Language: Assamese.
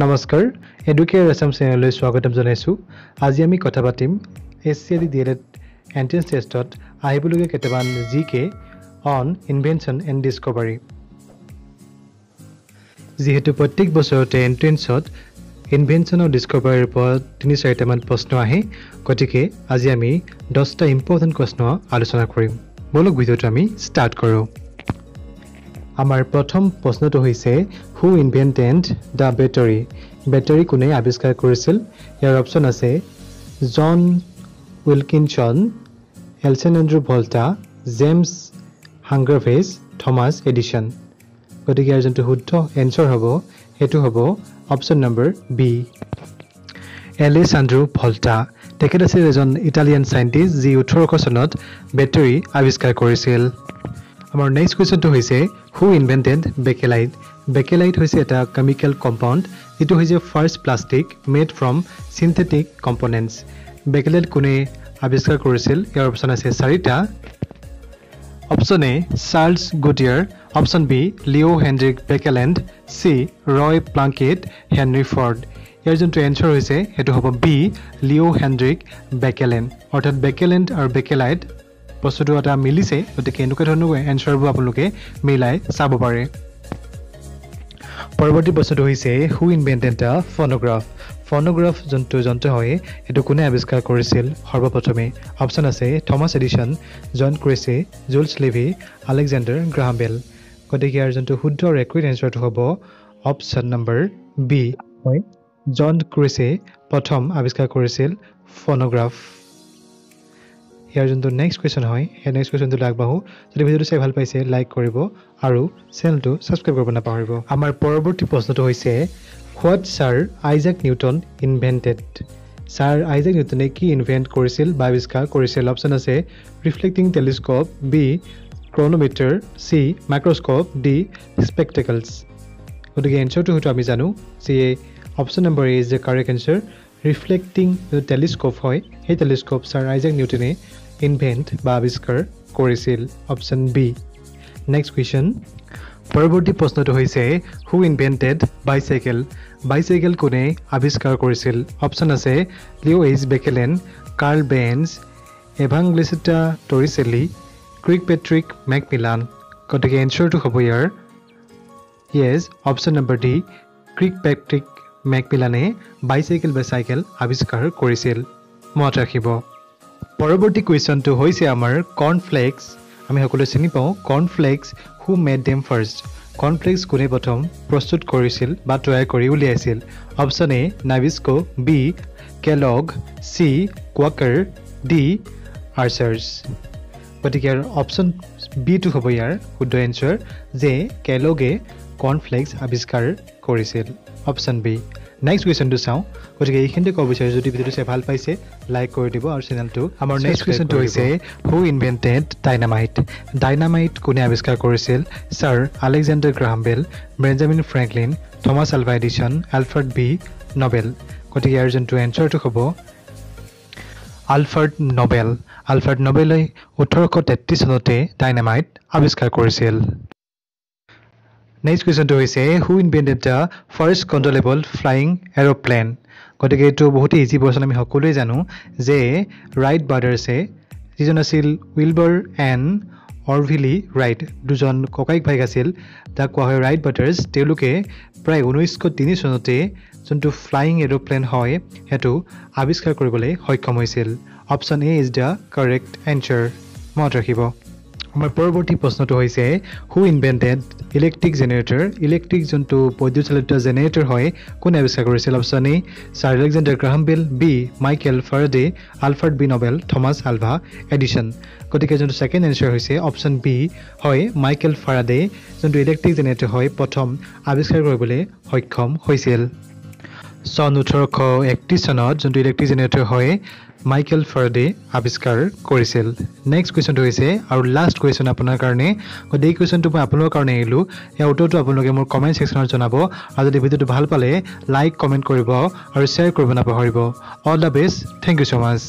নমস্কাৰ এডুকেয়াৰ আছাম চেনেললৈ স্বাগতম জনাইছোঁ। আজি আমি কথা পাতিম S C L D El Ed entrance টেষ্টত আহিবলগীয়া কেইটামান G K on invention and discovery যিহেতু প্ৰত্যেক বছৰতে এণ্ট্ৰেঞ্চত ইনভেনশ্যন আৰু ডিছকভাৰীৰ ওপৰত তিনি চাৰিটামান প্ৰশ্ন আহে গতিকে আজি আমি দহটা ইম্পৰ্টেণ্ট প্ৰশ্ন আলোচনা কৰিম। বলক ভিডিঅ'টো আমি ষ্টাৰ্ট কৰোঁ। আমাৰ প্ৰথম প্ৰশ্নটো হৈছে who invented the battery battery কোনে আৱিষ্কাৰ কৰিছিল? ইয়াৰ অপশ্যন আছে John Wilkinson Alessandro Volta James Hargreaves Thomas Edison গতিকে ইয়াৰ যোনটো শুদ্ধ এনচাৰ হ'ব সেইটো হ'ব option number B Alessandro Volta তেখেত আছিল এজন ইটালিয়ান চাইণ্টিষ্ট যি ওঠৰশ চনত বেটাৰী আৱিষ্কাৰ কৰিছিল। আমাৰ নেক্সট কুৱেশ্যনটো হৈছে হু ইনভেণ্টেড বেকেলাইট বেকেলাইট হৈছে এটা কেমিকেল কম্পাউণ্ড যিটো হৈছে first plastic made from synthetic components Bakelite কোনে আৱিষ্কাৰ কৰিছিল? ইয়াৰ অপশ্যন আছে চাৰিটা। Option A Charles Goodyear option B Leo' Hendrik Baekeland C Roy Plunkett Henry Ford ইয়াৰ যোনটো এনচাৰ হৈছে সেইটো হ'ব বি লিঅ' হেনৰিক বেকেলেণ্ড অৰ্থাৎ বেকেলেণ্ড আৰু বেকেলাইট বস্তুটো এটা মিলিছে গতিকে এনেকুৱা ধৰণৰ এনচাৰবোৰ আপোনালোকে মিলাই চাব পাৰে। পৰৱৰ্তী বস্তুটো হৈছে হু ইনভেণ্টেড দ্য ফনগ্ৰাফ ফনগ্ৰাফ যোনটো যন্ত্ৰ হয় সেইটো কোনে আৱিষ্কাৰ কৰিছিল? সৰ্বপ্ৰথমে অপশ্যন আছে Thomas Edison John ক্ৰেচে Jules Levy Alexander Graham Bell গতিকে ইয়াৰ যোনটো শুদ্ধ ৰেকুইড এনচাৰটো হ'ব অপশ্যন নম্বৰ বি হয় জন ক্ৰেচে প্ৰথম আৱিষ্কাৰ কৰিছিল ফনগ্ৰাফ ইয়াৰ যোনটো নেক্সট কুৱেশ্যন হয় সেই নেক্সট কুৱেশ্যনটোলৈ আগবাঢ়োঁ। যদি ভিডিঅ'টো চাই ভাল পাইছে লাইক কৰিব আৰু চেনেলটো ছাবস্ক্ৰাইব কৰিব নাপাহৰিব। আমাৰ পৰৱৰ্তী প্ৰশ্নটো হৈছে what sir Isaac Newton invented sir Isaac নিউটনে কি ইনভেণ্ট কৰিছিল বা আৱিষ্কাৰ কৰিছিল? অপশ্যন আছে reflecting telescope B chronometer C microscope D spectacles গতিকে এনচাৰটো হয়তো আমি জানো যে option number A is the correct answer reflecting telescope হয় সেই টেলিস্ক'প ছাৰ আইজেক নিউটনে ইনভেণ্ট বা আৱিষ্কাৰ কৰিছিল অপশ্যন বি নেক্সট কুৱেশ্যন পৰৱৰ্তী প্ৰশ্নটো হৈছে হু ইনভেণ্টেড বাইচাইকেল বাইচাইকেল কোনে আৱিষ্কাৰ কৰিছিল? অপশ্যন আছে Leo' H Baekeland Karl Benz Evangelista Torricelli Kirkpatrick Macmillan গতিকে এনচাৰটো হ'ব ইয়াৰ। Yes option number D Kirkpatrick মেকমিলানে bicycle বা চাইকেল আৱিষ্কাৰ কৰিছিল। মনত ৰাখিব। পৰৱৰ্তী কুৱেশ্যনটো হৈছে আমাৰ কৰ্ণফ্লেক্স আমি সকলোৱে চিনি পাওঁ cornflakes who made them first cornflakes কোনে প্ৰথম প্ৰস্তুত কৰিছিল বা তৈয়াৰ কৰি উলিয়াইছিল? Option A Nabisco B Kellogg C Quaker D Archers গতিকে অপশ্যন বিটো হ'ব ইয়াৰ শুদ্ধ এনচাৰ যে কেলগে কৰ্ণফ্লেক্স আৱিষ্কাৰ কৰিছিল। অপশ্যন বি নেক্সট কুৱেশ্যনটো চাওঁ গতিকে এইখিনিতে ক'ব বিচাৰিছোঁ যদি ভিডিঅ'টো চাই ভাল পাইছে লাইক কৰি দিব আৰু চেনেলটো আমাৰ নেক্সট কুৱেশ্যনটো হৈছে হু ইনভেণ্টেড ডাইনামাইট ডাইনামাইট কোনে আৱিষ্কাৰ কৰিছিল? Sir Alexander Graham Bell Benjamin Franklin Thomas Alva Edison Alfred B Nobel গতিকে ইয়াৰ যোনটো এনচাৰটো হ'ব আলফাৰ্ড নবেল আলফাৰ্ড নবেলে ওঠৰশ তেত্ৰিছ চনতে ডাইনামাইট আৱিষ্কাৰ কৰিছিল। নেক্সট কুৱেশ্যনটো হৈছে who invented the first controllable flying aeroplane গতিকে এইটো বহুতেই ইজি পাৰ্চন আমি সকলোৱে জানো যে ৰাইট ব্ৰাদাৰ্ছে যিজন আছিল উইলবাৰ এণ্ড অৰভিলি ৰাইট দুজন ককাইক ভাইক আছিল যাক কোৱা হয় ৰাইট ব্ৰাদাৰ্ছ তেওঁলোকে প্ৰায় ঊনৈছশ তিনি চনতে যোনটো ফ্লাইং এৰ'প্লেন হয় সেইটো আৱিষ্কাৰ কৰিবলৈ সক্ষম হৈছিল। Option A is the correct answer মনত ৰাখিব। আমাৰ পৰৱৰ্তী প্ৰশ্নটো হৈছে who invented electric generator electric যোনটো বৈদ্যুত চালিত জেনেৰেটৰ হয় কোনে আৱিষ্কাৰ কৰিছিল? Option A sir Alexander Graham Bell B Michael Faraday Alfred B Nobel Thomas Alva Edison গতিকে যোনটো ছেকেণ্ড এনচাৰ হৈছে অপশ্যন বি হয় মাইকেল ফাৰাডে যোনটো ইলেক্ট্ৰিক জেনেৰেটৰ হয় প্ৰথম আৱিষ্কাৰ কৰিবলৈ সক্ষম হৈছিল। চন ওঠৰশ একত্ৰিছ চনত যোনটো ইলেক্ট্ৰিক জেনেৰেটৰ হয় মাইকেল ফাৰডে আৱিষ্কাৰ কৰিছিল। নেক্সট কুৱেশ্যনটো হৈছে আৰু লাষ্ট কুৱেশ্যন আপোনাৰ কাৰণে। গতিকে এই কুৱেশ্যনটো মই আপোনালোকৰ কাৰণে এৰিলোঁ। ইয়াৰ উত্তৰটো আপোনালোকে মোৰ কমেণ্ট ছেকশ্যনত জনাব। আৰু যদি ভিডিঅ'টো ভাল পালে লাইক কমেণ্ট কৰিব আৰু শ্বেয়াৰ কৰিব নাপাহৰিব। All the best thank you so' much